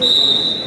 Get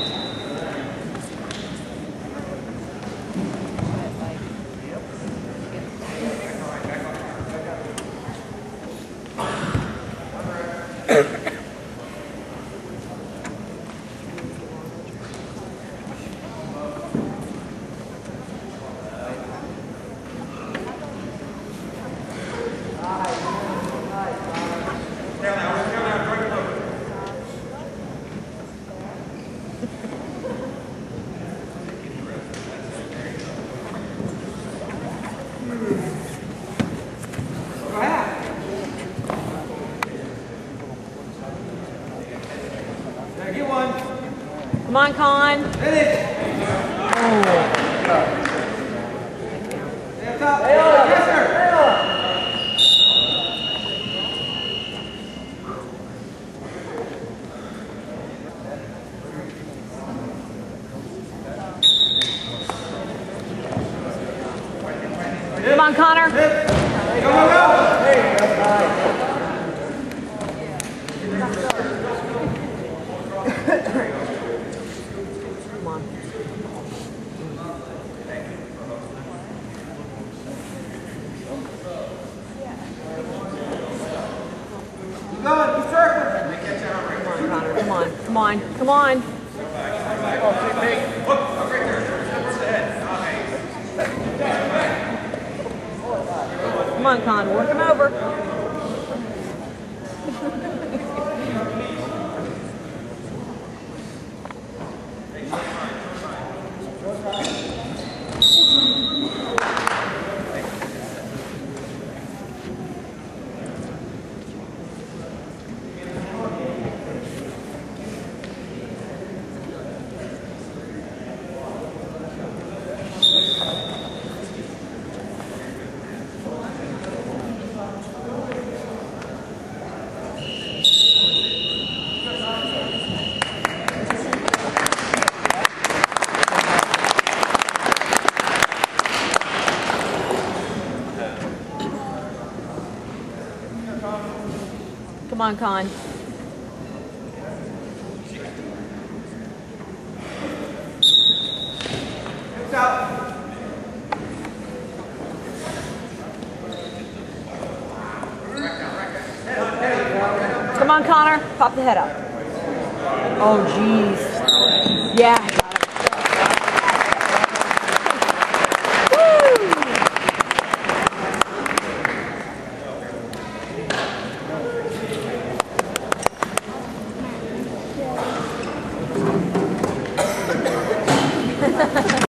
one. Come on, Con. Hit it. Hands up. Yes, sir. Come on, Connor. Go, Come on. Keep going. Keep circling. Come on, Connor. Come on. Come on. Come on. Come on, Con. Work him over. Come on, Con. Come on, Connor. Pop the head up. Oh, jeez. Yeah.